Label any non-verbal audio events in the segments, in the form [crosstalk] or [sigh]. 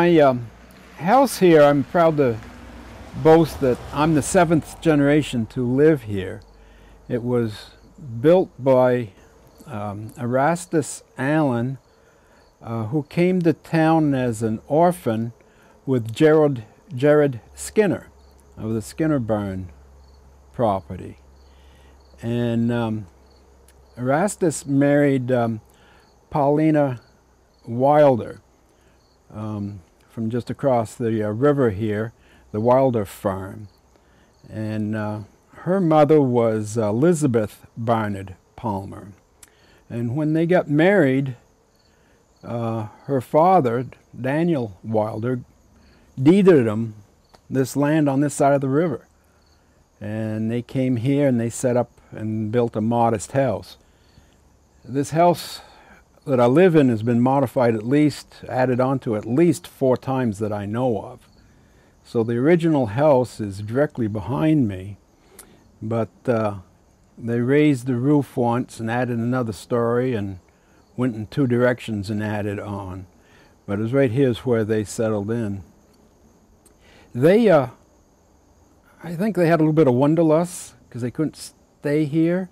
My um, house here, I'm proud to boast that I'm the seventh generation to live here. It was built by um, Erastus Allen, uh, who came to town as an orphan with Gerald, Jared Skinner of the Skinner Barn property. And um, Erastus married um, Paulina Wilder um, from just across the uh, river here, the Wilder farm. And uh, her mother was Elizabeth Barnard Palmer. And when they got married, uh, her father, Daniel Wilder, deeded them this land on this side of the river. And they came here and they set up and built a modest house. This house that I live in has been modified at least, added on to at least four times that I know of. So the original house is directly behind me, but uh, they raised the roof once and added another story and went in two directions and added on. But it was right here is where they settled in. They, uh, I think they had a little bit of wanderlust because they couldn't stay here.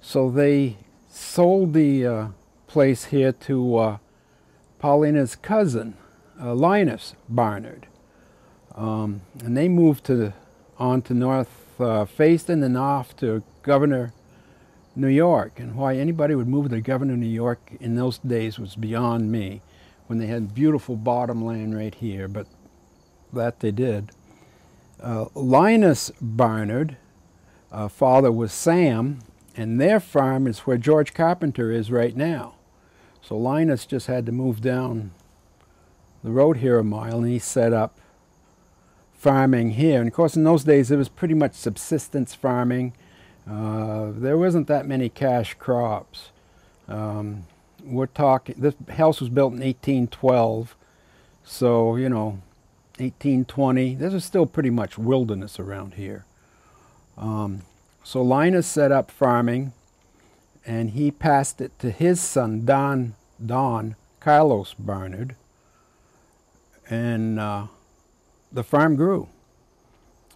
So they sold the uh, place here to uh, Paulina's cousin, uh, Linus Barnard. Um, and they moved to on to North uh, and off to Gouverneur, New York. And why anybody would move to Gouverneur, New York in those days was beyond me when they had beautiful bottom land right here, but that they did. Uh, Linus Barnard, uh, father was Sam, and their farm is where George Carpenter is right now. So Linus just had to move down the road here a mile and he set up farming here. And of course, in those days, it was pretty much subsistence farming. Uh, there wasn't that many cash crops. Um, we're talking, this house was built in 1812. So, you know, 1820, this is still pretty much wilderness around here. Um, so Linus set up farming and he passed it to his son, Don, Don Carlos Barnard, and uh, the farm grew.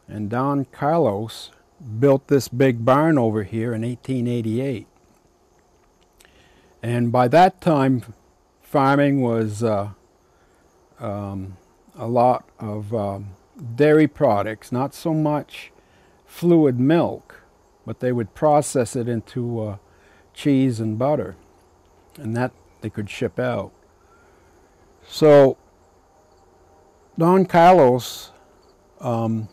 And Don Carlos built this big barn over here in 1888. And by that time, farming was uh, um, a lot of um, dairy products, not so much fluid milk, but they would process it into uh, cheese and butter, and that they could ship out. So Don Carlos um,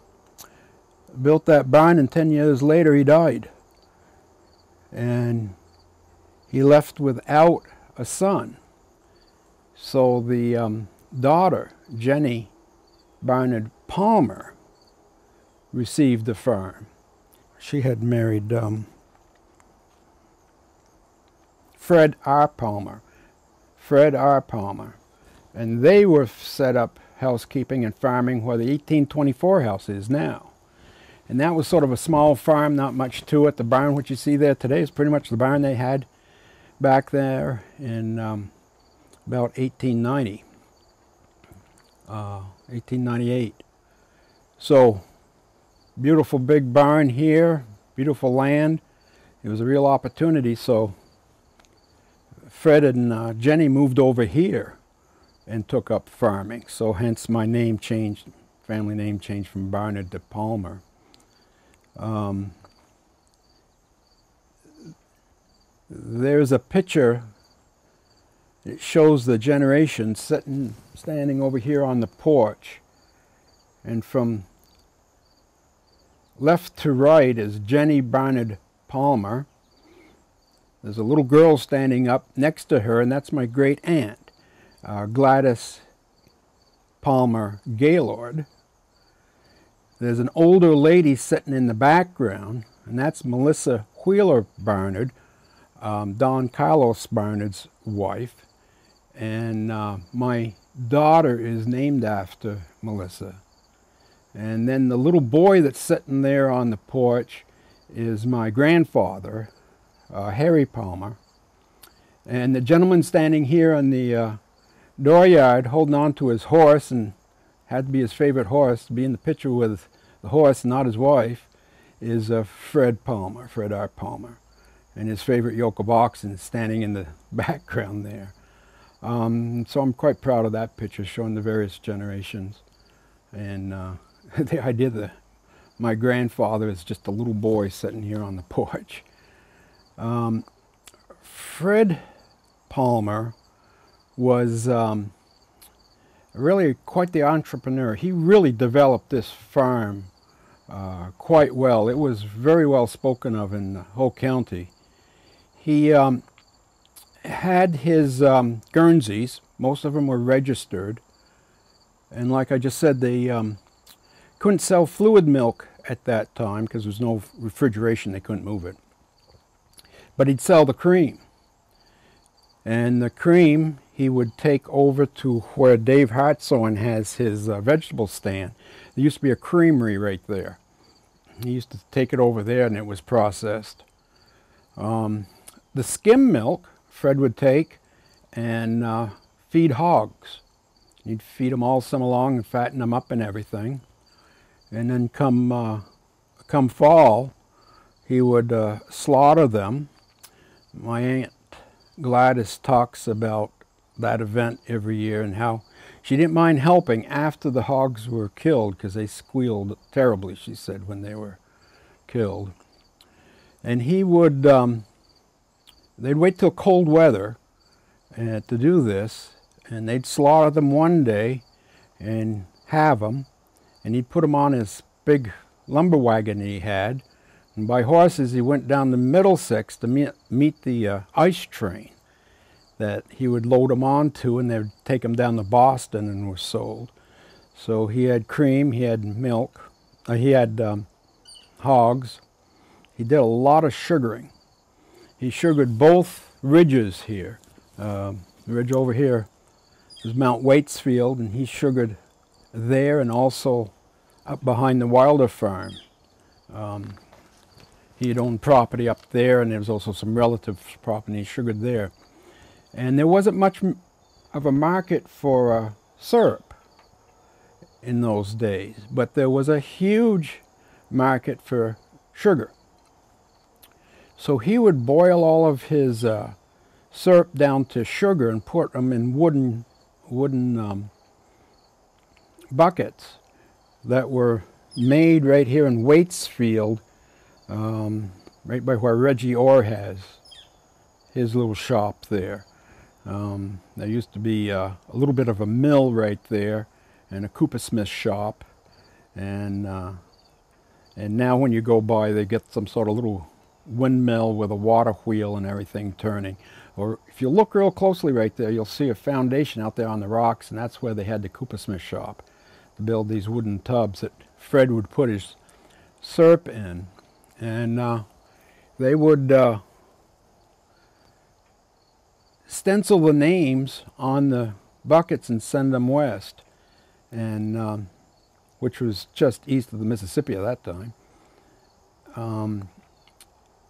built that barn, and 10 years later he died. And he left without a son. So the um, daughter, Jenny Barnard Palmer, received the farm. She had married um, Fred R. Palmer. Fred R. Palmer. And they were set up housekeeping and farming where the 1824 house is now. And that was sort of a small farm, not much to it. The barn, which you see there today, is pretty much the barn they had back there in um, about 1890, uh, 1898. So, beautiful big barn here, beautiful land. It was a real opportunity, so Fred and uh, Jenny moved over here and took up farming. So hence my name changed, family name changed from Barnard to Palmer. Um, there's a picture it shows the generation sitting standing over here on the porch and from left to right is Jenny Barnard Palmer there's a little girl standing up next to her, and that's my great aunt, uh, Gladys Palmer Gaylord. There's an older lady sitting in the background, and that's Melissa Wheeler Barnard, um, Don Carlos Barnard's wife. And uh, my daughter is named after Melissa. And then the little boy that's sitting there on the porch is my grandfather, uh, Harry Palmer. And the gentleman standing here on the uh, dooryard holding on to his horse and had to be his favorite horse, to be in the picture with the horse, not his wife, is uh, Fred Palmer, Fred R. Palmer. And his favorite yoke of oxen standing in the [laughs] background there. Um, so I'm quite proud of that picture, showing the various generations. And uh, [laughs] the idea that my grandfather is just a little boy sitting here on the [laughs] porch. Um, Fred Palmer was um, really quite the entrepreneur. He really developed this farm uh, quite well. It was very well spoken of in the whole county. He um, had his um, Guernseys, most of them were registered, and like I just said, they um, couldn't sell fluid milk at that time because there was no refrigeration, they couldn't move it. But he'd sell the cream. And the cream he would take over to where Dave Hartshorn has his uh, vegetable stand. There used to be a creamery right there. He used to take it over there and it was processed. Um, the skim milk Fred would take and uh, feed hogs. He'd feed them all summer long and fatten them up and everything. And then come, uh, come fall, he would uh, slaughter them. My aunt Gladys talks about that event every year and how she didn't mind helping after the hogs were killed because they squealed terribly, she said, when they were killed. And he would, um, they'd wait till cold weather uh, to do this, and they'd slaughter them one day and have them, and he'd put them on his big lumber wagon he had, and by horses he went down to Middlesex to meet, meet the uh, ice train that he would load them onto and they'd take them down to Boston and were sold. So he had cream, he had milk, uh, he had um, hogs. He did a lot of sugaring. He sugared both ridges here. Um, the ridge over here is Mount Waitsfield and he sugared there and also up behind the Wilder farm. Um, he had owned property up there and there was also some relative property he sugared there. And there wasn't much of a market for uh, syrup in those days, but there was a huge market for sugar. So he would boil all of his uh, syrup down to sugar and put them in wooden, wooden um, buckets that were made right here in Waitsfield, um, right by where Reggie Orr has his little shop there. Um, there used to be uh, a little bit of a mill right there and a Cooper Smith shop. And, uh, and now when you go by, they get some sort of little windmill with a water wheel and everything turning. Or if you look real closely right there, you'll see a foundation out there on the rocks, and that's where they had the Cooper Smith shop to build these wooden tubs that Fred would put his syrup in. And uh, they would uh, stencil the names on the buckets and send them west, and um, which was just east of the Mississippi at that time. Um,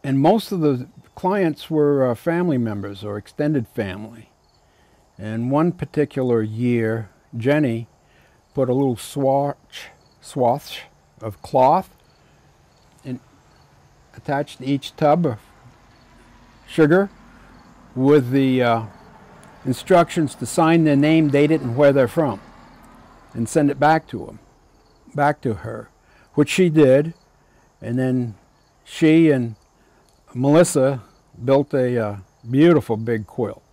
and most of the clients were uh, family members or extended family. And one particular year, Jenny put a little swatch, swath of cloth attached each tub of sugar with the uh, instructions to sign their name, date it, and where they're from, and send it back to them, back to her, which she did, and then she and Melissa built a uh, beautiful big quilt,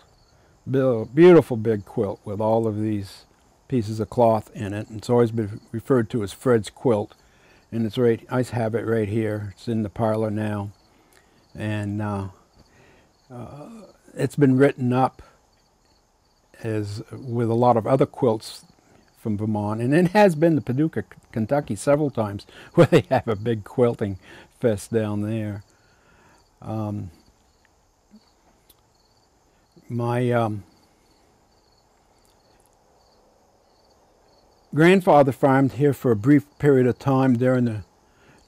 beautiful big quilt with all of these pieces of cloth in it. It's always been referred to as Fred's quilt, and it's right. I have it right here. It's in the parlor now, and uh, uh, it's been written up as with a lot of other quilts from Vermont, and it has been to Paducah, Kentucky several times [laughs] where they have a big quilting fest down there. Um, my um, grandfather farmed here for a brief period of time during the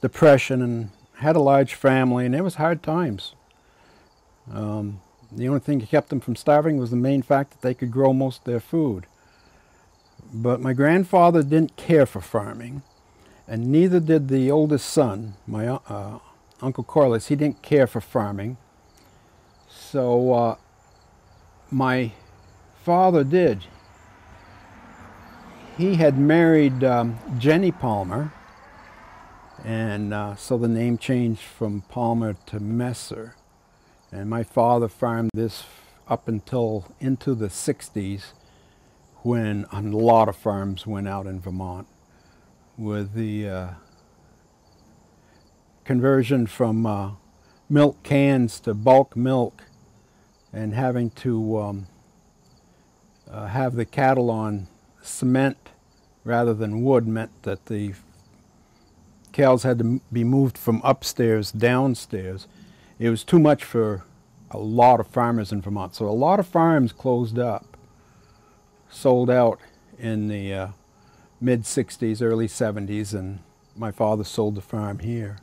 Depression and had a large family, and it was hard times. Um, The only thing that kept them from starving was the main fact that they could grow most of their food. But my grandfather didn't care for farming, and neither did the oldest son, my uh, Uncle Corliss. He didn't care for farming. So uh, my father did. He had married um, Jenny Palmer, and uh, so the name changed from Palmer to Messer. And my father farmed this up until into the 60s when a lot of farms went out in Vermont with the uh, conversion from uh, milk cans to bulk milk and having to um, uh, have the cattle on cement rather than wood meant that the cows had to be moved from upstairs downstairs it was too much for a lot of farmers in Vermont. So a lot of farms closed up, sold out in the uh, mid 60s, early 70s, and my father sold the farm here.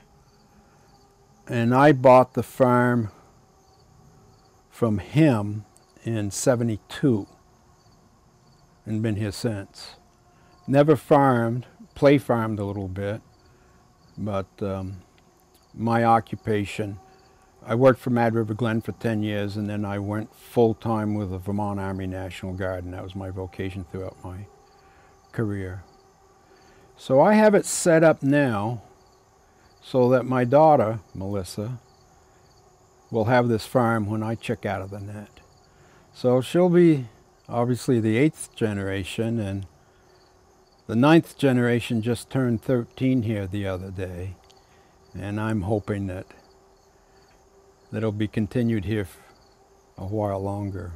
And I bought the farm from him in 72 and been here since. Never farmed, play farmed a little bit, but um, my occupation I worked for Mad River Glen for 10 years and then I went full time with the Vermont Army National Guard and that was my vocation throughout my career. So I have it set up now so that my daughter, Melissa, will have this farm when I check out of the net. So she'll be obviously the eighth generation and the ninth generation just turned 13 here the other day and I'm hoping that that'll be continued here a while longer.